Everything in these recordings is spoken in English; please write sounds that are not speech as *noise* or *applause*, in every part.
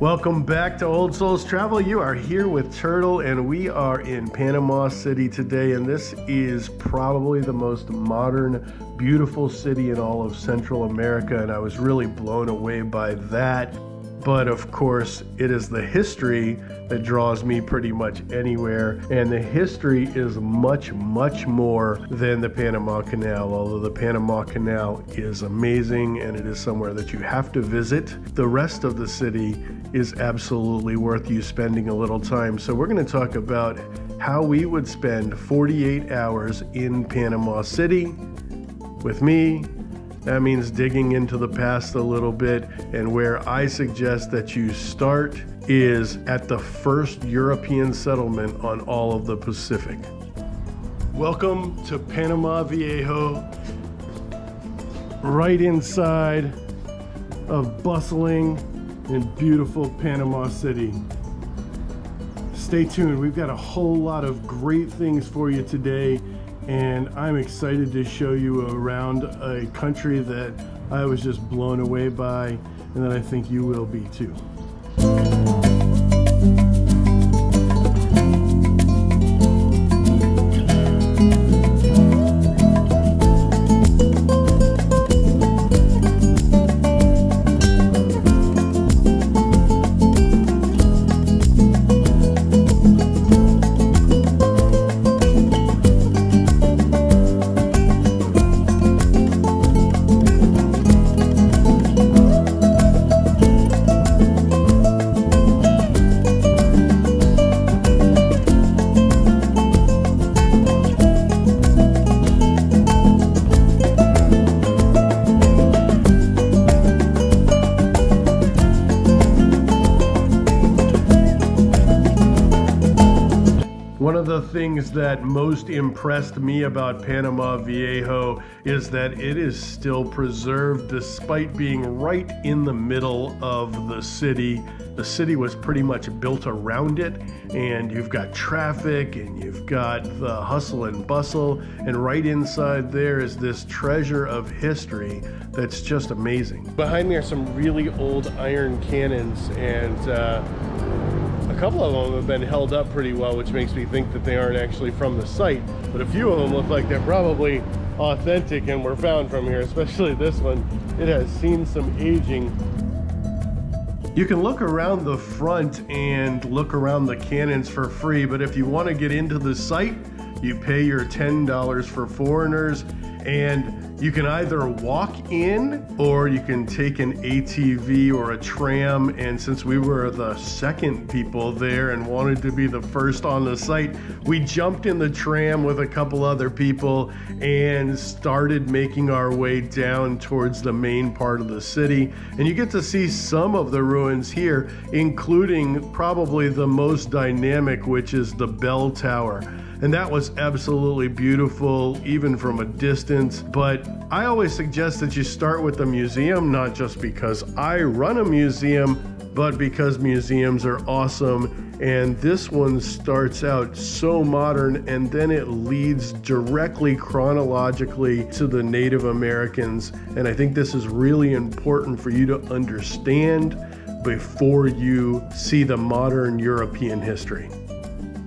Welcome back to Old Soles Travel. You are here with Turtle, and we are in Panama City today. And this is probably the most modern, beautiful city in all of Central America. And I was really blown away by that. But of course, it is the history that draws me pretty much anywhere. And the history is much, much more than the Panama Canal. Although the Panama Canal is amazing and it is somewhere that you have to visit, the rest of the city is absolutely worth you spending a little time. So, we're going to talk about how we would spend 48 hours in Panama City with me, that means digging into the past a little bit, and where I suggest that you start is at the first European settlement on all of the Pacific. Welcome to Panama Viejo, right inside of bustling and beautiful Panama City. Stay tuned, we've got a whole lot of great things for you today and I'm excited to show you around a country that I was just blown away by and that I think you will be too. Of the things that most impressed me about Panama Viejo is that it is still preserved despite being right in the middle of the city. The city was pretty much built around it, and you've got traffic and you've got the hustle and bustle, and right inside there is this treasure of history that's just amazing. Behind me are some really old iron cannons, and uh, a couple of them have been held up pretty well, which makes me think that they aren't actually from the site. But a few of them look like they're probably authentic and were found from here, especially this one. It has seen some aging. You can look around the front and look around the cannons for free, but if you want to get into the site, you pay your $10 for foreigners and you can either walk in or you can take an ATV or a tram. And since we were the second people there and wanted to be the first on the site, we jumped in the tram with a couple other people and started making our way down towards the main part of the city. And you get to see some of the ruins here, including probably the most dynamic, which is the bell tower and that was absolutely beautiful even from a distance. But i always suggest that you start with the museum not just because i run a museum but because museums are awesome. And this one starts out so modern and then it leads directly chronologically to the native americans. And i think this is really important for you to understand before you see the modern european history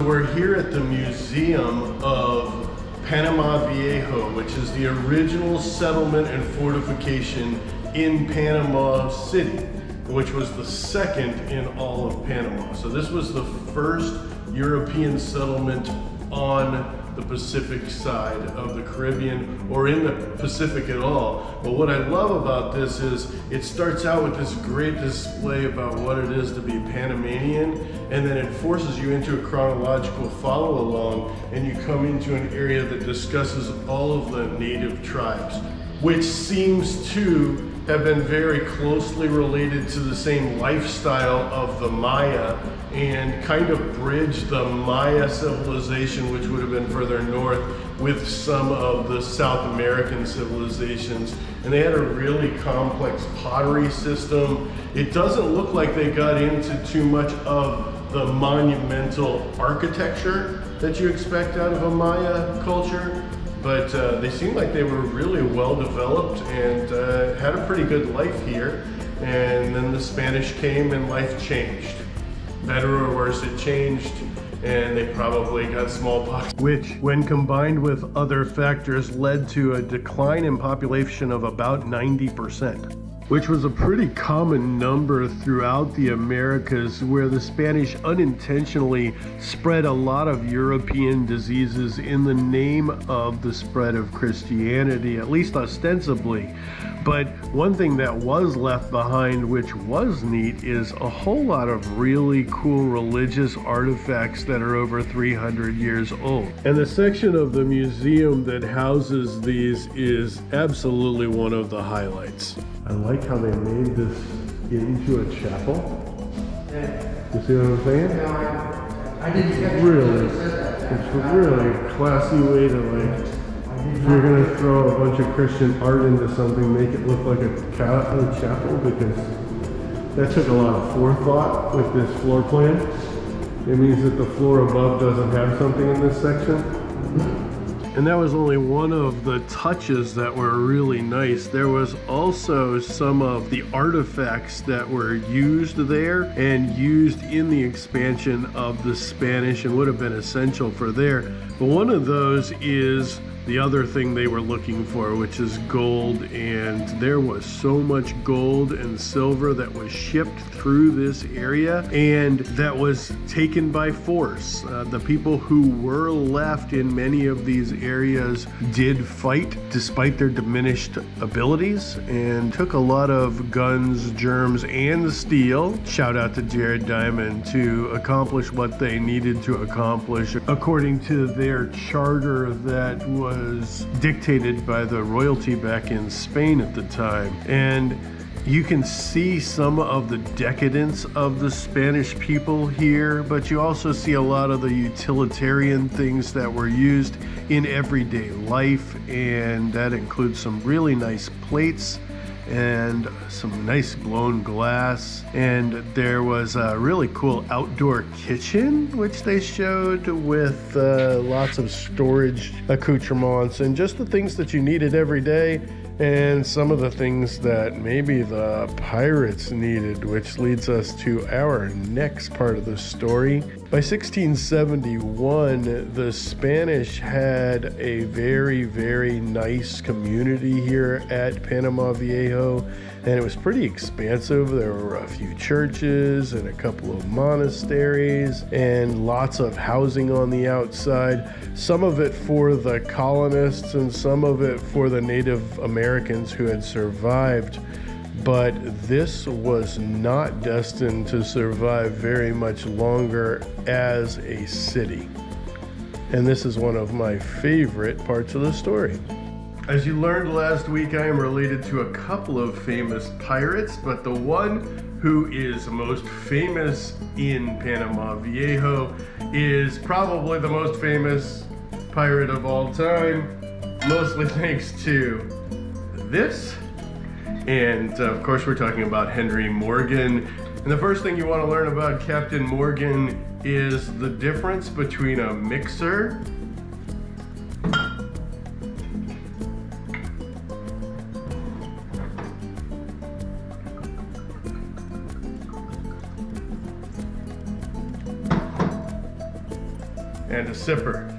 we're here at the Museum of Panama Viejo, which is the original settlement and fortification in Panama City, which was the second in all of Panama. So this was the first European settlement on the Pacific side of the Caribbean or in the Pacific at all. But what I love about this is it starts out with this great display about what it is to be Panamanian and then it forces you into a chronological follow along and you come into an area that discusses all of the native tribes, which seems to have been very closely related to the same lifestyle of the Maya and kind of bridge the Maya civilization, which would have been further north, with some of the South American civilizations. And they had a really complex pottery system. It doesn't look like they got into too much of the monumental architecture that you expect out of a Maya culture, but uh, they seemed like they were really well developed and uh, had a pretty good life here. and then the Spanish came and life changed. Better or worse, it changed and they probably got smallpox, which, when combined with other factors, led to a decline in population of about 90% which was a pretty common number throughout the Americas, where the Spanish unintentionally spread a lot of European diseases in the name of the spread of Christianity, at least ostensibly. But one thing that was left behind, which was neat, is a whole lot of really cool religious artifacts that are over 300 years old. And the section of the museum that houses these is absolutely one of the highlights. I like how they made this into a chapel. You see what I'm saying? I didn't Really, it's a really classy way to like if you're gonna throw a bunch of Christian art into something, make it look like a, a chapel because that took a lot of forethought with this floor plan. It means that the floor above doesn't have something in this section. And that was only one of the touches that were really nice. There was also some of the artifacts that were used there and used in the expansion of the Spanish and would have been essential for there. But one of those is the other thing they were looking for, which is gold. And there was so much gold and silver that was shipped through this area and that was taken by force. Uh, the people who were left in many of these areas did fight despite their diminished abilities and took a lot of guns, germs, and steel. Shout out to Jared Diamond to accomplish what they needed to accomplish according to their charter that was was dictated by the royalty back in Spain at the time. And you can see some of the decadence of the Spanish people here, but you also see a lot of the utilitarian things that were used in everyday life, and that includes some really nice plates and some nice blown glass. And there was a really cool outdoor kitchen, which they showed with uh, lots of storage accoutrements and just the things that you needed every day and some of the things that maybe the pirates needed, which leads us to our next part of the story. By 1671, the Spanish had a very, very nice community here at Panama Viejo, and it was pretty expansive. There were a few churches and a couple of monasteries, and lots of housing on the outside. Some of it for the colonists, and some of it for the Native Americans who had survived but this was not destined to survive very much longer as a city. And this is one of my favorite parts of the story. As you learned last week, I am related to a couple of famous pirates, but the one who is most famous in Panama Viejo is probably the most famous pirate of all time, mostly thanks to this and uh, of course, we're talking about Henry Morgan. And the first thing you want to learn about Captain Morgan is the difference between a mixer and a sipper.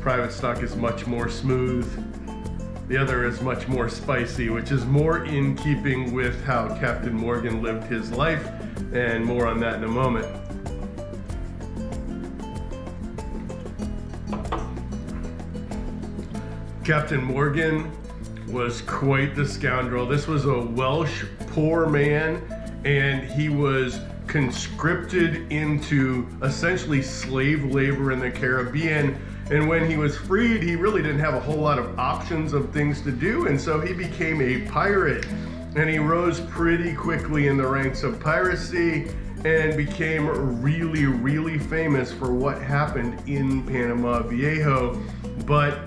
Private stock is much more smooth the other is much more spicy, which is more in keeping with how Captain Morgan lived his life, and more on that in a moment. Captain Morgan was quite the scoundrel. This was a Welsh poor man, and he was conscripted into essentially slave labor in the Caribbean and when he was freed, he really didn't have a whole lot of options of things to do. And so he became a pirate. And he rose pretty quickly in the ranks of piracy and became really, really famous for what happened in Panama Viejo. But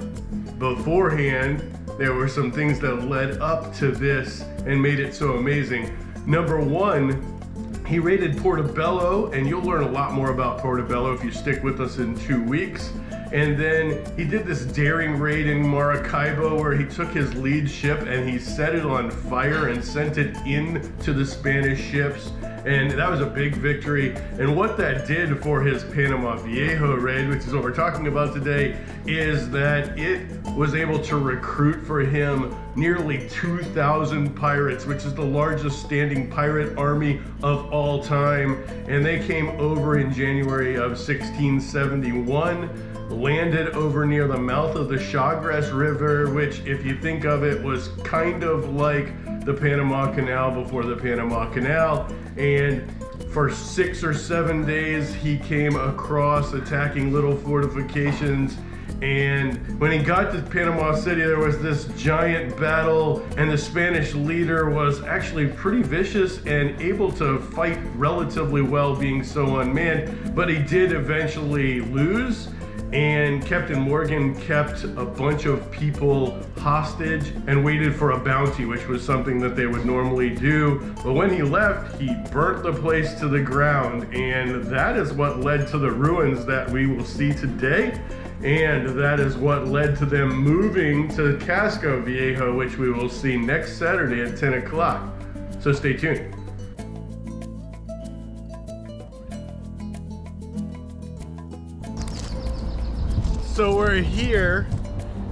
beforehand, there were some things that led up to this and made it so amazing. Number one, he raided Portobello, and you'll learn a lot more about Portobello if you stick with us in two weeks. And then he did this daring raid in Maracaibo where he took his lead ship and he set it on fire and sent it into the Spanish ships and that was a big victory. And what that did for his Panama Viejo raid, which is what we're talking about today, is that it was able to recruit for him nearly 2,000 pirates, which is the largest standing pirate army of all time. And they came over in January of 1671 landed over near the mouth of the Chagres River, which, if you think of it, was kind of like the Panama Canal before the Panama Canal. And for six or seven days, he came across attacking little fortifications. And when he got to Panama City, there was this giant battle, and the Spanish leader was actually pretty vicious and able to fight relatively well, being so unmanned. But he did eventually lose and Captain Morgan kept a bunch of people hostage and waited for a bounty, which was something that they would normally do. But when he left, he burnt the place to the ground, and that is what led to the ruins that we will see today. And that is what led to them moving to Casco Viejo, which we will see next Saturday at 10 o'clock. So stay tuned. So we're here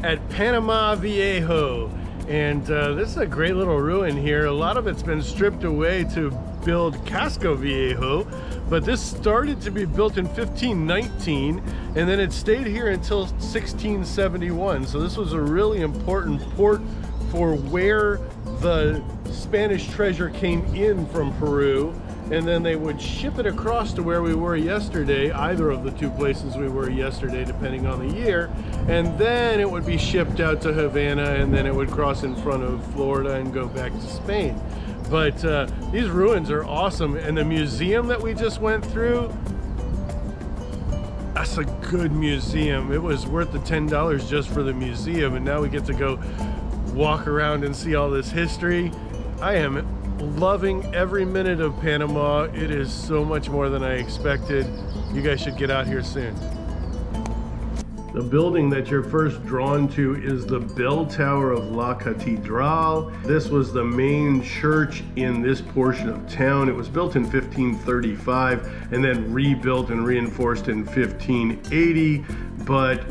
at Panama Viejo, and uh, this is a great little ruin here. A lot of it's been stripped away to build Casco Viejo, but this started to be built in 1519, and then it stayed here until 1671. So this was a really important port for where the Spanish treasure came in from Peru and then they would ship it across to where we were yesterday, either of the two places we were yesterday, depending on the year, and then it would be shipped out to Havana, and then it would cross in front of Florida and go back to Spain. But uh, these ruins are awesome, and the museum that we just went through, that's a good museum. It was worth the $10 just for the museum, and now we get to go walk around and see all this history. I am loving every minute of Panama. It is so much more than I expected. You guys should get out here soon. The building that you're first drawn to is the bell tower of La Catedral. This was the main church in this portion of town. It was built in 1535 and then rebuilt and reinforced in 1580, but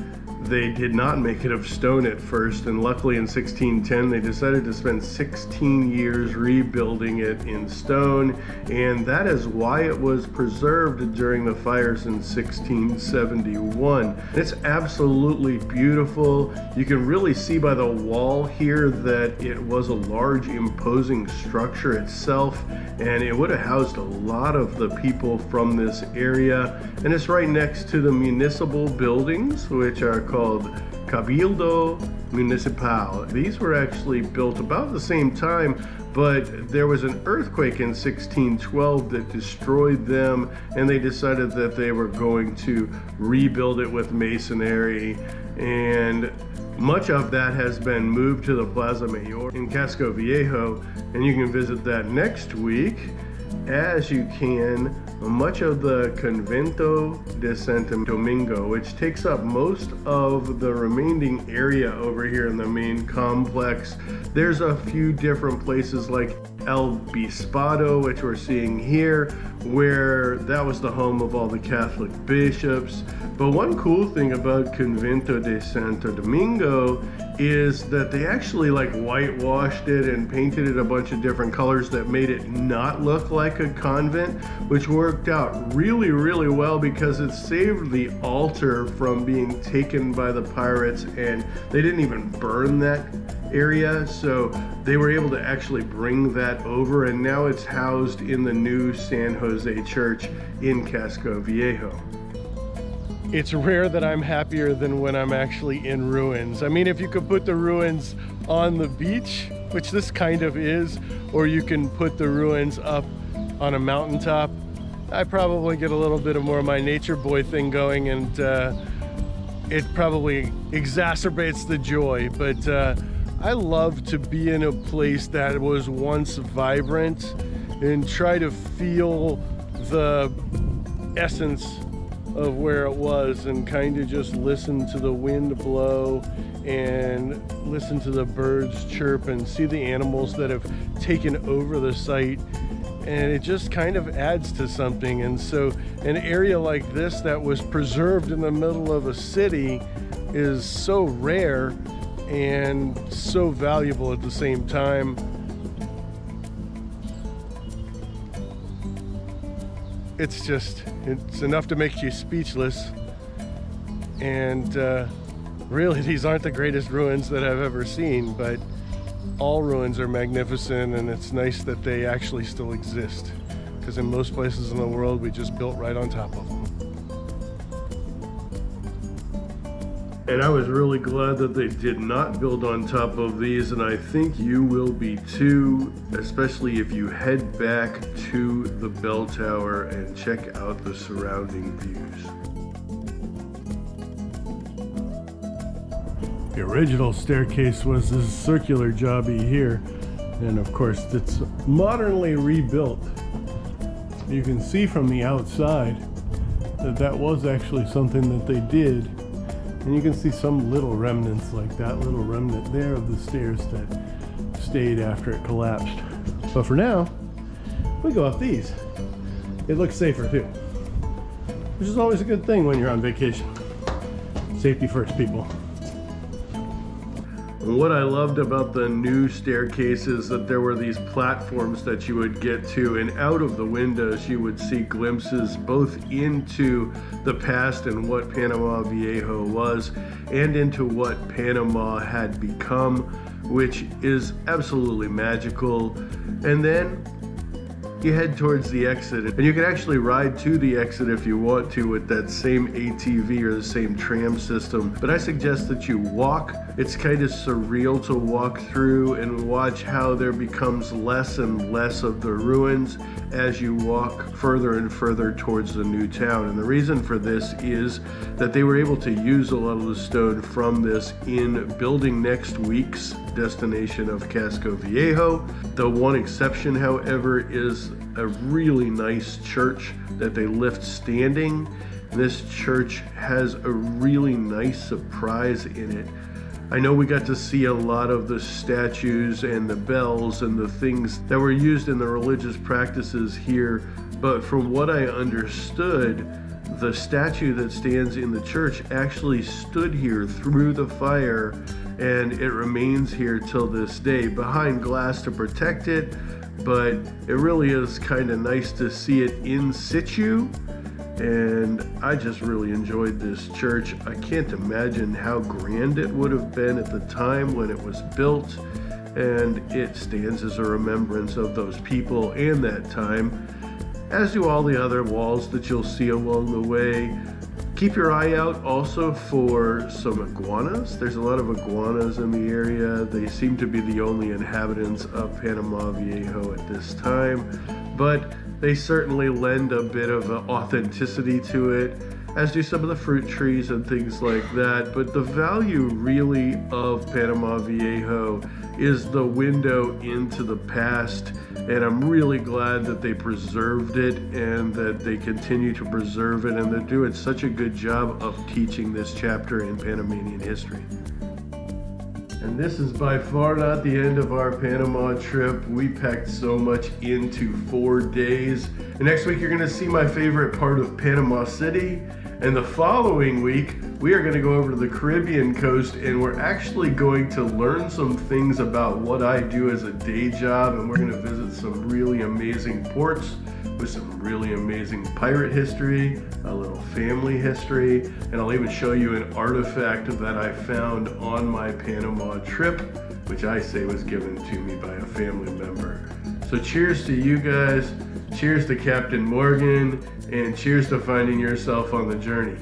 they did not make it of stone at first, and luckily in 1610 they decided to spend 16 years rebuilding it in stone, and that is why it was preserved during the fires in 1671. It's absolutely beautiful. You can really see by the wall here that it was a large, imposing structure itself, and it would have housed a lot of the people from this area. And it's right next to the municipal buildings, which are called Cabildo Municipal. These were actually built about the same time, but there was an earthquake in 1612 that destroyed them, and they decided that they were going to rebuild it with masonry. And much of that has been moved to the Plaza Mayor in Casco Viejo, and you can visit that next week as you can much of the Convento de Santo Domingo, which takes up most of the remaining area over here in the main complex. There's a few different places like El Obispado, which we're seeing here, where that was the home of all the Catholic bishops. But one cool thing about Convento de Santo Domingo is that they actually like whitewashed it and painted it a bunch of different colors that made it not look like a convent, which worked out really, really well because it saved the altar from being taken by the pirates and they didn't even burn that area. So they were able to actually bring that over and now it's housed in the new San Jose church in Casco Viejo it's rare that I'm happier than when I'm actually in ruins. I mean, if you could put the ruins on the beach, which this kind of is, or you can put the ruins up on a mountaintop, I probably get a little bit of more of my nature boy thing going and uh, it probably exacerbates the joy. But uh, I love to be in a place that was once vibrant and try to feel the essence of where it was and kind of just listen to the wind blow and listen to the birds chirp and see the animals that have taken over the site. And it just kind of adds to something. And so an area like this that was preserved in the middle of a city is so rare and so valuable at the same time. It's just it's enough to make you speechless. And uh, really *laughs* these aren't the greatest ruins that I've ever seen but all ruins are magnificent and it's nice that they actually still exist. Because in most places in the world we just built right on top of them. And I was really glad that they did not build on top of these, and I think you will be too, especially if you head back to the bell tower and check out the surrounding views. The original staircase was this circular jobby here, and of course it's modernly rebuilt. You can see from the outside that that was actually something that they did and you can see some little remnants like that little remnant there of the stairs that stayed after it collapsed. But for now, we go up these. It looks safer too, which is always a good thing when you're on vacation. Safety first, people. What I loved about the new staircases that there were these platforms that you would get to and out of the windows you would see glimpses both into the past and what Panama Viejo was and into what Panama had become which is absolutely magical. And then you head towards the exit and you can actually ride to the exit if you want to with that same ATV or the same tram system. But I suggest that you walk it's kind of surreal to walk through and watch how there becomes less and less of the ruins as you walk further and further towards the new town and the reason for this is that they were able to use a lot of the stone from this in building next week's destination of Casco Viejo the one exception however is a really nice church that they left standing. This church has a really nice surprise in it. I know we got to see a lot of the statues and the bells and the things that were used in the religious practices here, but from what I understood, the statue that stands in the church actually stood here through the fire and it remains here till this day behind glass to protect it but it really is kind of nice to see it in situ and I just really enjoyed this church. I can't imagine how grand it would have been at the time when it was built and it stands as a remembrance of those people and that time as do all the other walls that you'll see along the way Keep your eye out also for some iguanas. There's a lot of iguanas in the area. They seem to be the only inhabitants of Panama Viejo at this time, but they certainly lend a bit of authenticity to it, as do some of the fruit trees and things like that. But the value really of Panama Viejo is the window into the past and I'm really glad that they preserved it and that they continue to preserve it and they're doing such a good job of teaching this chapter in Panamanian history. And this is by far not the end of our Panama trip. We packed so much into four days. And next week, you're gonna see my favorite part of Panama City. And the following week, we are going to go over to the Caribbean coast and we're actually going to learn some things about what I do as a day job. And we're going to visit some really amazing ports with some really amazing pirate history, a little family history, and I'll even show you an artifact that I found on my Panama trip, which I say was given to me by a family member. So cheers to you guys, cheers to Captain Morgan, and cheers to finding yourself on the journey.